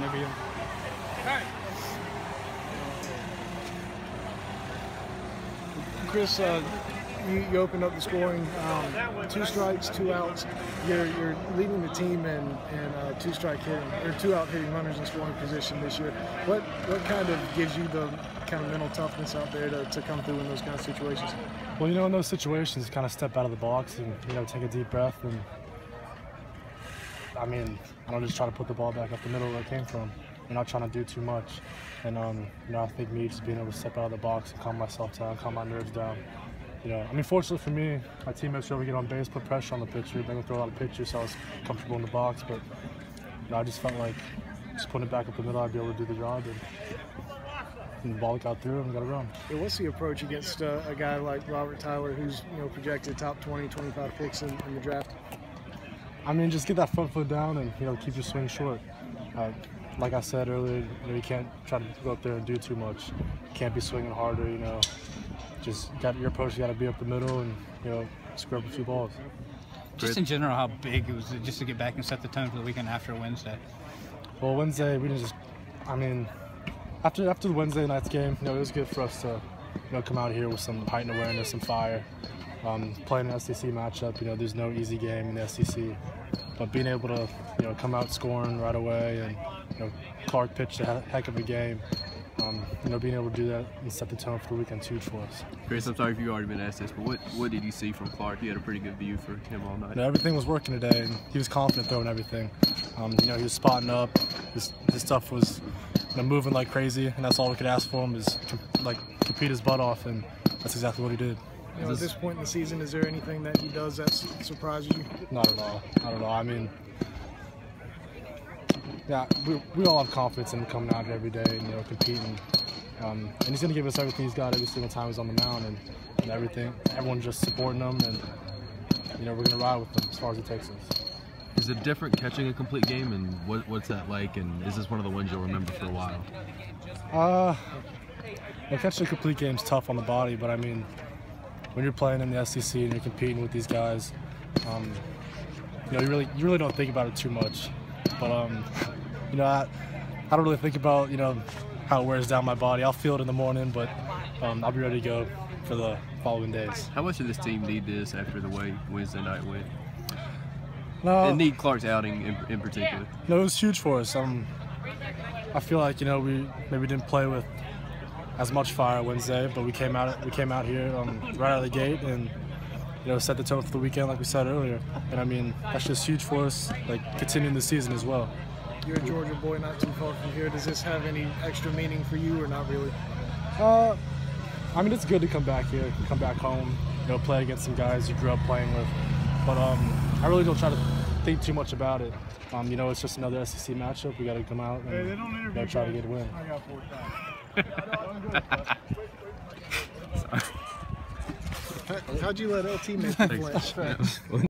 Maybe. Chris, uh, you, you opened up the scoring. Um, two strikes, two outs. You're, you're leading the team in, in uh, two strike hitting or two out hitting runners in scoring position this year. What what kind of gives you the kind of mental toughness out there to, to come through in those kind of situations? Well, you know, in those situations, kind of step out of the box and you know take a deep breath and. I mean, I don't just try to put the ball back up the middle where it came from. You're not trying to do too much, and um, you know, I think me just being able to step out of the box and calm myself down, calm my nerves down, you know, I mean, fortunately for me, my teammates were able to get on base, put pressure on the pitcher. They would throw a lot of pitches, so I was comfortable in the box. But you know, I just felt like just putting it back up the middle, I'd be able to do the job. And, and the ball got through and got a run. Yeah, what's the approach against uh, a guy like Robert Tyler, who's you know projected top 20, 25 picks in, in the draft? I mean, just get that front foot down and you know keep your swing short. Uh, like I said earlier, you, know, you can't try to go up there and do too much. You can't be swinging harder, you know just got your approach You got to be up the middle and you know scrub a few balls. Just in general, how big it was just to get back and set the tone for the weekend after Wednesday. Well, Wednesday we didn't just. I mean, after after the Wednesday night's game, you know, it was good for us to you know come out here with some heightened awareness, some fire. Um, playing an SEC matchup, you know, there's no easy game in the SEC, but being able to you know come out scoring right away and you know Clarke pitched a heck of a game um, you know, being able to do that and set the tone for the weekend's huge for us. Chris, I'm sorry if you've already been asked this, but what, what did you see from Clarke? You had a pretty good view for him all night. You know, everything was working today, and he was confident throwing everything. Um, you know, he was spotting up. His, his stuff was you know, moving like crazy, and that's all we could ask for him is like compete his butt off, and that's exactly what he did. You know, at this point in the season, is there anything that he does that surprises you? Not at all. Not at all. I mean, yeah, we, we all have confidence in him coming out every day and you know competing. Um, and he's going to give us everything he's got every single time he's on the mound and, and everything. Everyone's just supporting him and you know we're going to ride with him as far as it takes us. Is it different catching a complete game and what, what's that like? And is this one of the ones you'll remember for a while? Uh, well, catching a complete game is tough on the body, but I mean, when you're playing in the SEC and you're competing with these guys, um, you know, you really you really don't think about it too much. But um, you know, I, I don't really think about you know how it wears down my body. I'll feel it in the morning, but um, I'll be ready to go for the following days. How much did this team need this after the way Wednesday night went? No, and need Clarke's outing in, in particular. No, it was huge for us. Um, I feel like you know we maybe didn't play with as much fire Wednesday, but we came out we came out here um, right out of the gate and you know, set the tone for the weekend, like we said earlier. And I mean, that's just huge for us, like continuing the season as well. You're a Georgia boy, not too far from here. Does this have any extra meaning for you, or not really? Uh, I mean, it's good to come back here, come back home, you know, play against some guys you grew up playing with. But um, I really don't try to think too much about it. Um, you know, it's just another SEC matchup. We got to come out and hey, you know, try to get a win. How'd you let LT make the flinch?